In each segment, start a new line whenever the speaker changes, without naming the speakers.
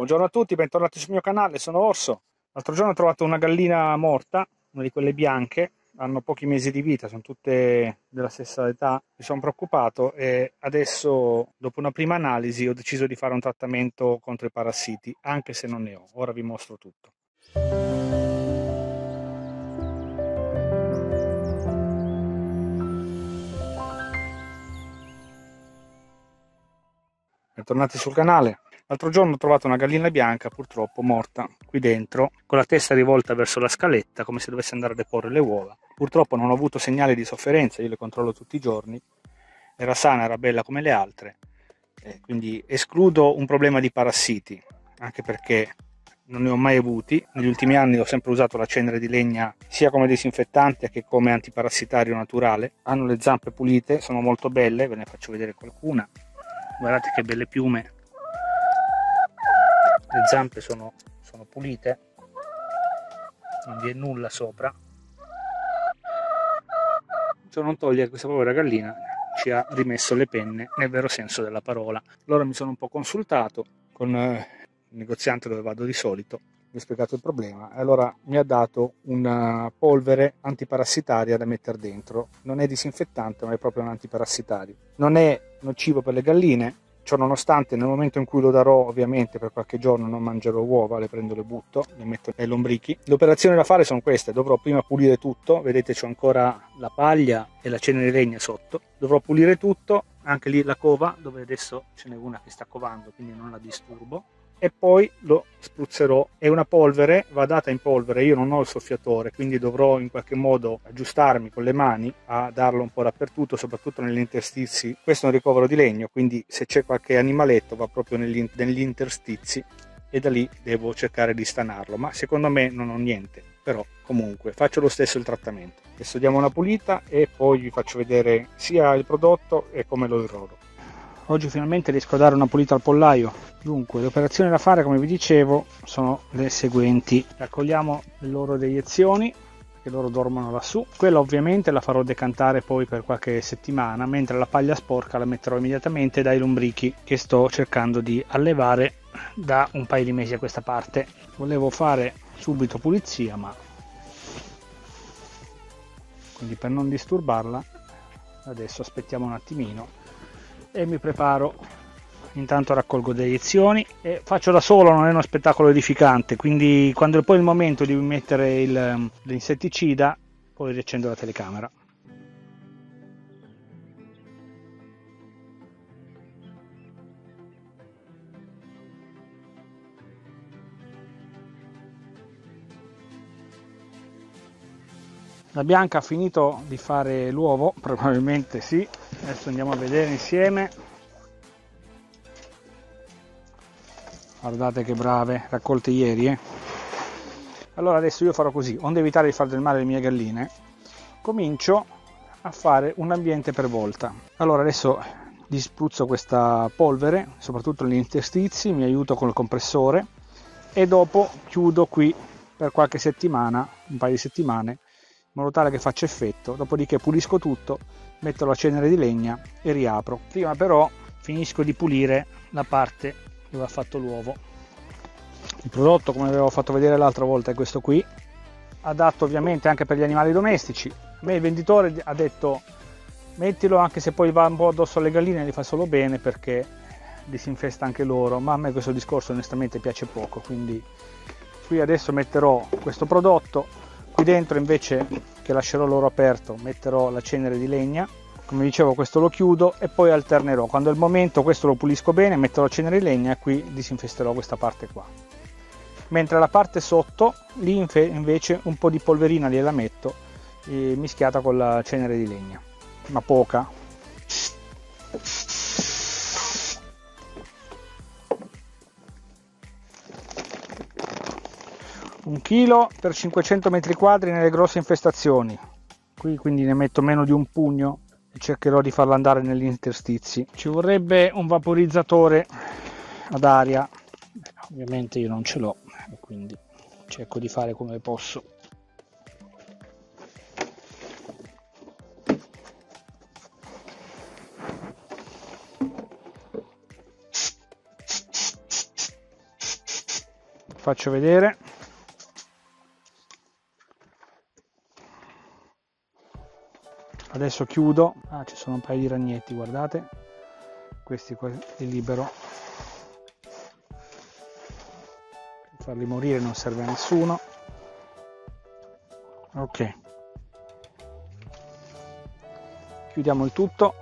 Buongiorno a tutti, bentornati sul mio canale, sono Orso. L'altro giorno ho trovato una gallina morta, una di quelle bianche, hanno pochi mesi di vita, sono tutte della stessa età, mi sono preoccupato e adesso dopo una prima analisi ho deciso di fare un trattamento contro i parassiti, anche se non ne ho, ora vi mostro tutto. Bentornati sul canale. L'altro giorno ho trovato una gallina bianca, purtroppo morta, qui dentro, con la testa rivolta verso la scaletta, come se dovesse andare a deporre le uova. Purtroppo non ho avuto segnali di sofferenza, io le controllo tutti i giorni. Era sana, era bella come le altre. Eh, quindi escludo un problema di parassiti, anche perché non ne ho mai avuti. Negli ultimi anni ho sempre usato la cenere di legna sia come disinfettante che come antiparassitario naturale. Hanno le zampe pulite, sono molto belle, ve ne faccio vedere qualcuna. Guardate che belle piume, le zampe sono, sono pulite non vi è nulla sopra. Ciò non toglie questa povera gallina ci ha rimesso le penne nel vero senso della parola. Allora mi sono un po' consultato con eh, il negoziante dove vado di solito mi ha spiegato il problema. E allora mi ha dato una polvere antiparassitaria da mettere dentro. Non è disinfettante ma è proprio un antiparassitario. Non è nocivo per le galline Ciò nonostante nel momento in cui lo darò ovviamente per qualche giorno non mangerò uova, le prendo le butto, le metto nei lombrichi. Le operazioni da fare sono queste, dovrò prima pulire tutto, vedete c'ho ancora la paglia e la cenere di legna sotto, dovrò pulire tutto, anche lì la cova dove adesso ce n'è una che sta covando quindi non la disturbo e poi lo spruzzerò. È una polvere, va data in polvere, io non ho il soffiatore, quindi dovrò in qualche modo aggiustarmi con le mani a darlo un po' dappertutto, soprattutto negli interstizi. Questo è un ricovero di legno, quindi se c'è qualche animaletto va proprio negli, negli interstizi e da lì devo cercare di stanarlo, ma secondo me non ho niente, però comunque faccio lo stesso il trattamento. Adesso diamo una pulita e poi vi faccio vedere sia il prodotto e come lo irroro. Oggi finalmente riesco a dare una pulita al pollaio. Dunque, le operazioni da fare, come vi dicevo, sono le seguenti. Raccogliamo le loro deiezioni, che loro dormono lassù. Quella ovviamente la farò decantare poi per qualche settimana, mentre la paglia sporca la metterò immediatamente dai lombrichi che sto cercando di allevare da un paio di mesi a questa parte. Volevo fare subito pulizia, ma quindi per non disturbarla adesso aspettiamo un attimino e mi preparo. Intanto raccolgo delle lezioni. E faccio da solo non è uno spettacolo edificante quindi quando è poi il momento di mettere il, l'insetticida poi riaccendo la telecamera. La bianca ha finito di fare l'uovo, probabilmente sì. Adesso andiamo a vedere insieme. Guardate che brave, raccolte ieri. Eh? Allora adesso io farò così, onde evitare di fare del male alle mie galline, comincio a fare un ambiente per volta. Allora adesso gli spruzzo questa polvere, soprattutto negli interstizi, mi aiuto con il compressore e dopo chiudo qui per qualche settimana, un paio di settimane, in modo tale che faccia effetto, dopodiché pulisco tutto, metto la cenere di legna e riapro. Prima però finisco di pulire la parte dove ha fatto l'uovo. Il prodotto, come avevo fatto vedere l'altra volta, è questo qui, adatto ovviamente anche per gli animali domestici. A me il venditore ha detto mettilo anche se poi va un po' addosso alle galline, li fa solo bene perché disinfesta anche loro, ma a me questo discorso onestamente piace poco, quindi qui adesso metterò questo prodotto qui dentro invece che lascerò loro aperto metterò la cenere di legna. Come dicevo questo lo chiudo e poi alternerò. Quando è il momento questo lo pulisco bene metterò cenere di legna e qui disinfesterò questa parte qua. Mentre la parte sotto lì invece un po' di polverina gliela metto eh, mischiata con la cenere di legna. Ma poca un chilo per 500 metri quadri nelle grosse infestazioni. Qui quindi ne metto meno di un pugno e cercherò di farlo andare negli interstizi. Ci vorrebbe un vaporizzatore ad aria. Ovviamente io non ce l'ho quindi cerco di fare come posso. Faccio vedere adesso chiudo. Ah ci sono un paio di ragnetti guardate. Questi qua li libero. Farli morire non serve a nessuno. Ok. Chiudiamo il tutto.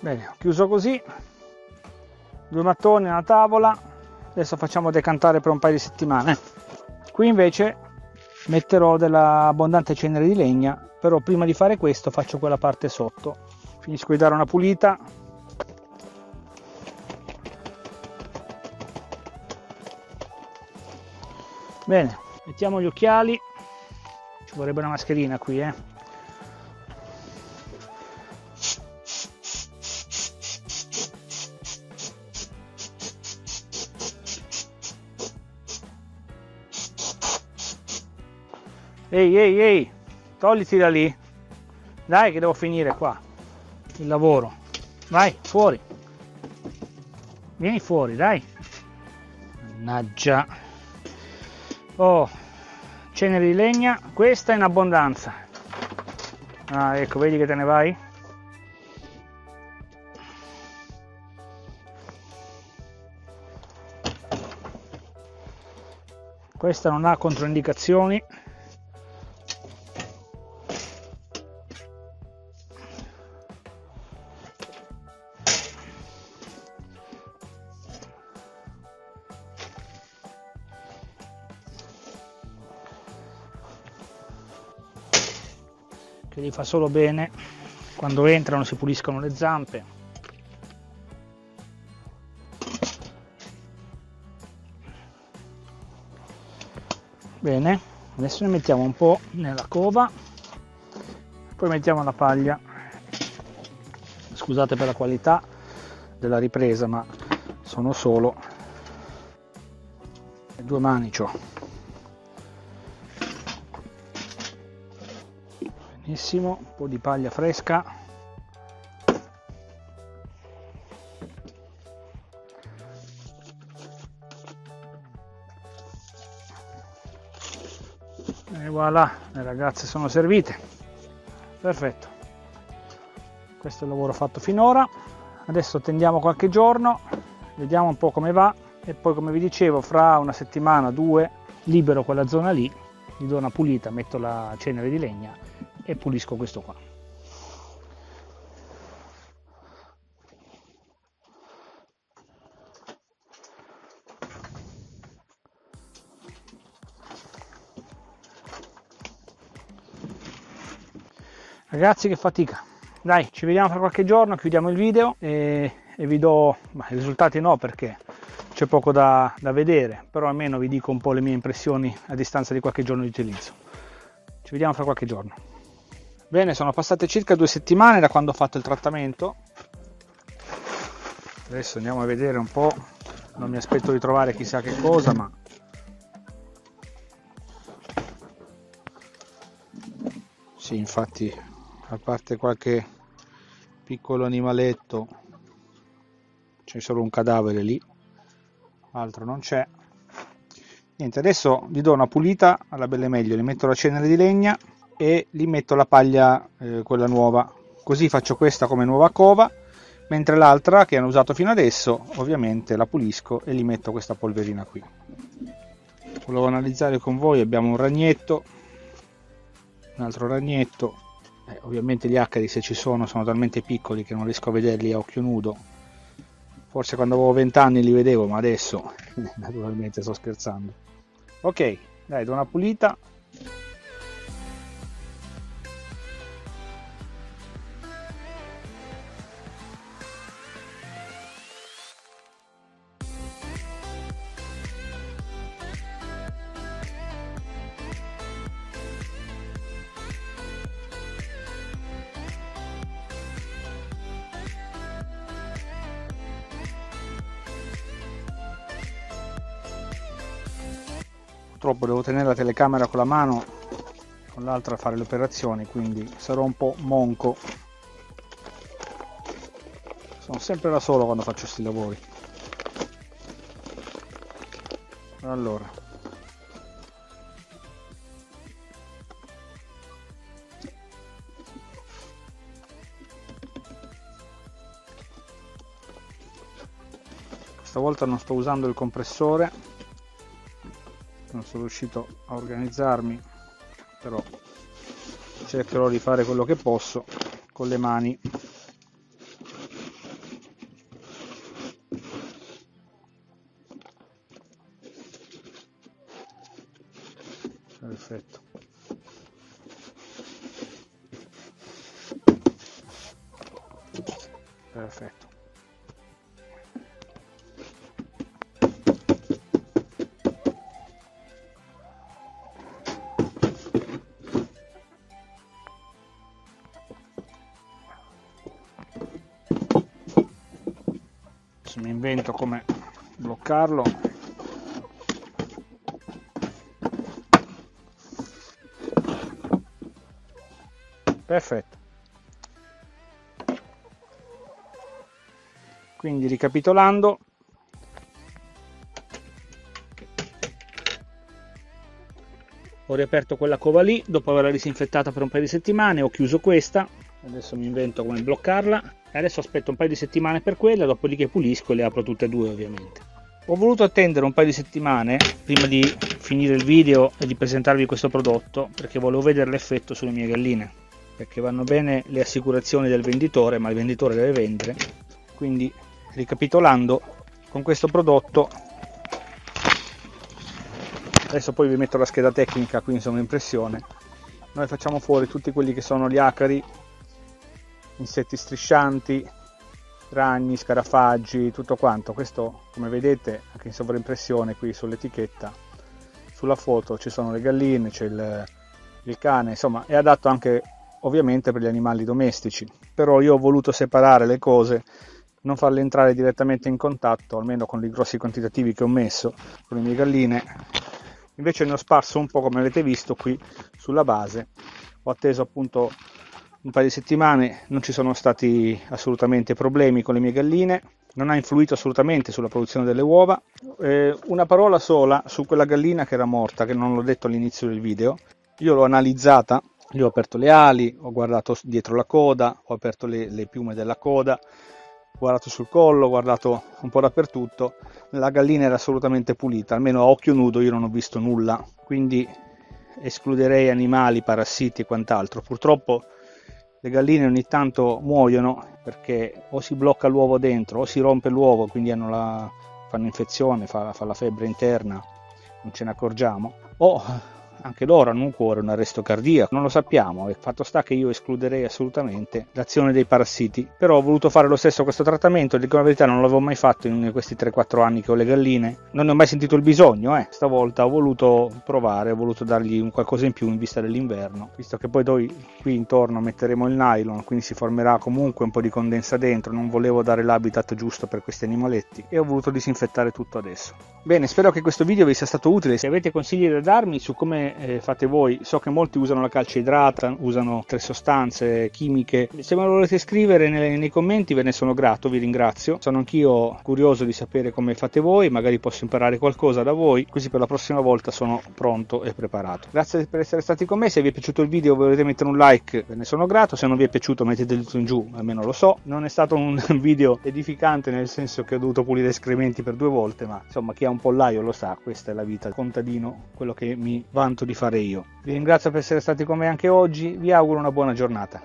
Bene chiuso così due mattoni una tavola. Adesso facciamo decantare per un paio di settimane. Qui invece metterò dell'abbondante cenere di legna però prima di fare questo faccio quella parte sotto. Finisco di dare una pulita. Bene mettiamo gli occhiali. Ci vorrebbe una mascherina qui eh Ehi, ehi, ehi, togliti da lì. Dai che devo finire qua il lavoro. Vai, fuori. Vieni fuori, dai. Mannaggia. Oh, cenere di legna, questa in abbondanza. Ah, ecco, vedi che te ne vai? Questa non ha controindicazioni. Fa solo bene. Quando entrano si puliscono le zampe. Bene adesso ne mettiamo un po' nella cova poi mettiamo la paglia. Scusate per la qualità della ripresa ma sono solo due manicio benissimo un po' di paglia fresca. E voilà le ragazze sono servite. Perfetto. Questo è il lavoro fatto finora. Adesso tendiamo qualche giorno vediamo un po' come va. E poi come vi dicevo fra una settimana due libero quella zona lì gli do una pulita metto la cenere di legna e pulisco questo qua. Ragazzi che fatica. Dai ci vediamo fra qualche giorno chiudiamo il video e, e vi do ma, i risultati no perché c'è poco da, da vedere però almeno vi dico un po' le mie impressioni a distanza di qualche giorno di utilizzo. Ci vediamo fra qualche giorno Bene, sono passate circa due settimane da quando ho fatto il trattamento. Adesso andiamo a vedere un po'. Non mi aspetto di trovare chissà che cosa, ma sì, infatti, a parte qualche piccolo animaletto, c'è solo un cadavere lì, altro non c'è. Niente, adesso gli do una pulita alla belle meglio, gli metto la cenere di legna e gli metto la paglia eh, quella nuova. Così faccio questa come nuova cova mentre l'altra che hanno usato fino adesso ovviamente la pulisco e gli metto questa polverina qui. Volevo analizzare con voi abbiamo un ragnetto un altro ragnetto. Eh, ovviamente gli acari se ci sono sono talmente piccoli che non riesco a vederli a occhio nudo. Forse quando avevo 20 anni li vedevo ma adesso naturalmente sto scherzando. Ok dai do una pulita purtroppo devo tenere la telecamera con la mano con l'altra a fare le operazioni quindi sarò un po' monco. Sono sempre da solo quando faccio questi lavori. Allora. Stavolta non sto usando il compressore non sono riuscito a organizzarmi però cercherò di fare quello che posso con le mani. Perfetto. Perfetto mi invento come bloccarlo. Perfetto. Quindi ricapitolando ho riaperto quella cova lì dopo averla disinfettata per un paio di settimane ho chiuso questa adesso mi invento come bloccarla. E adesso aspetto un paio di settimane per quella dopodiché pulisco e le apro tutte e due ovviamente. Ho voluto attendere un paio di settimane prima di finire il video e di presentarvi questo prodotto perché volevo vedere l'effetto sulle mie galline perché vanno bene le assicurazioni del venditore ma il venditore deve vendere. Quindi ricapitolando con questo prodotto adesso poi vi metto la scheda tecnica qui insomma impressione noi facciamo fuori tutti quelli che sono gli acari insetti striscianti ragni scarafaggi tutto quanto. Questo come vedete anche in sovraimpressione qui sull'etichetta sulla foto ci sono le galline c'è il, il cane insomma è adatto anche ovviamente per gli animali domestici. Però io ho voluto separare le cose non farle entrare direttamente in contatto almeno con i grossi quantitativi che ho messo con le mie galline. Invece ne ho sparso un po' come avete visto qui sulla base. Ho atteso appunto un paio di settimane non ci sono stati assolutamente problemi con le mie galline non ha influito assolutamente sulla produzione delle uova. Eh, una parola sola su quella gallina che era morta che non l'ho detto all'inizio del video. Io l'ho analizzata gli ho aperto le ali ho guardato dietro la coda ho aperto le, le piume della coda ho guardato sul collo ho guardato un po' dappertutto. La gallina era assolutamente pulita almeno a occhio nudo io non ho visto nulla. Quindi escluderei animali parassiti e quant'altro. Purtroppo le galline ogni tanto muoiono perché o si blocca l'uovo dentro o si rompe l'uovo quindi la, fanno infezione fa, fa la febbre interna non ce ne accorgiamo. O anche loro hanno un cuore, un arresto cardiaco, non lo sappiamo, il fatto sta che io escluderei assolutamente l'azione dei parassiti, però ho voluto fare lo stesso questo trattamento, dico la verità non l'avevo mai fatto in questi 3-4 anni che ho le galline, non ne ho mai sentito il bisogno, eh. stavolta ho voluto provare, ho voluto dargli un qualcosa in più in vista dell'inverno, visto che poi noi qui intorno metteremo il nylon, quindi si formerà comunque un po' di condensa dentro, non volevo dare l'habitat giusto per questi animaletti e ho voluto disinfettare tutto adesso. Bene, spero che questo video vi sia stato utile, se avete consigli da darmi su come eh, fate voi. So che molti usano la calce idrata, usano altre sostanze chimiche. Se me lo volete scrivere nei, nei, commenti ve ne sono grato, vi ringrazio. Sono anch'io curioso di sapere come fate voi, magari posso imparare qualcosa da voi, così per la prossima volta sono pronto e preparato. Grazie per essere stati con me, se vi è piaciuto il video volete mettere un like, ve ne sono grato, se non vi è piaciuto mettete il dito in giù, almeno lo so. Non è stato un video edificante nel senso che ho dovuto pulire escrementi per due volte, ma insomma chi ha un pollaio lo sa, questa è la vita contadino, quello che mi vanto di fare io. Vi ringrazio per essere stati con me anche oggi, vi auguro una buona giornata.